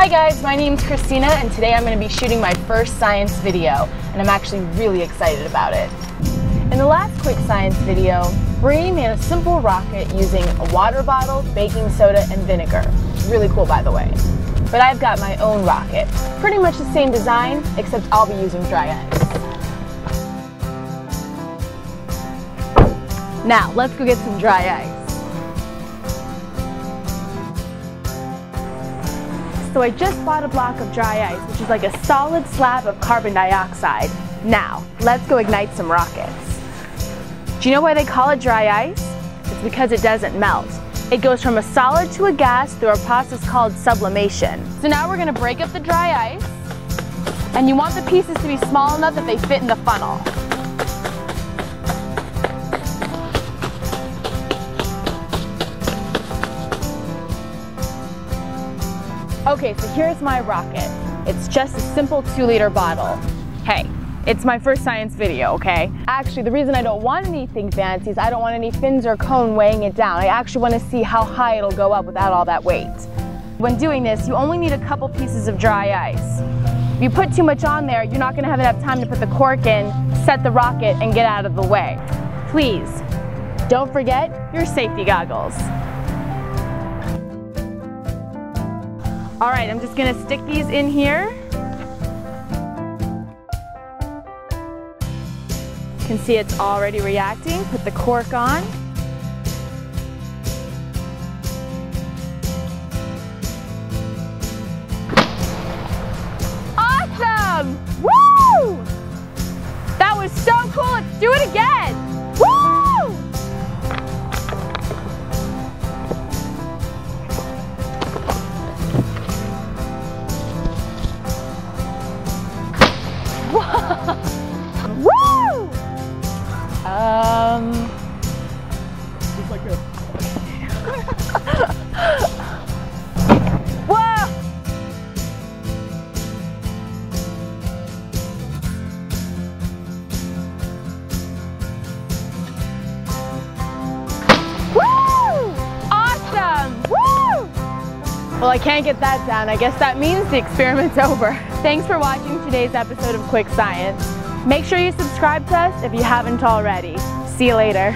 Hi guys, my name's Christina and today I'm going to be shooting my first science video and I'm actually really excited about it. In the last Qwik Science video, Brady made a simple rocket using a water bottle, baking soda, and vinegar. Really cool by the way. But I've got my own rocket. Pretty much the same design, except I'll be using dry ice. Now, let's go get some dry ice. So I just bought a block of dry ice, which is like a solid slab of carbon dioxide. Now, let's go ignite some rockets. Do you know why they call it dry ice? It's because it doesn't melt. It goes from a solid to a gas through a process called sublimation. So now we're gonna break up the dry ice, and you want the pieces to be small enough that they fit in the funnel. Okay, so here's my rocket. It's just a simple two liter bottle. Hey, it's my first science video, okay? Actually, the reason I don't want anything fancy is I don't want any fins or cone weighing it down. I actually want to see how high it'll go up without all that weight. When doing this, you only need a couple pieces of dry ice. If you put too much on there, you're not going to have enough time to put the cork in, set the rocket, and get out of the way. Please, don't forget your safety goggles. All right, I'm just gonna stick these in here. You can see it's already reacting. Put the cork on. Awesome! Woo! That was so cool. Let's do it again. Well, I can't get that down. I guess that means the experiment's over. Thanks for watching today's episode of Qwik Science. Make sure you subscribe to us if you haven't already. See you later.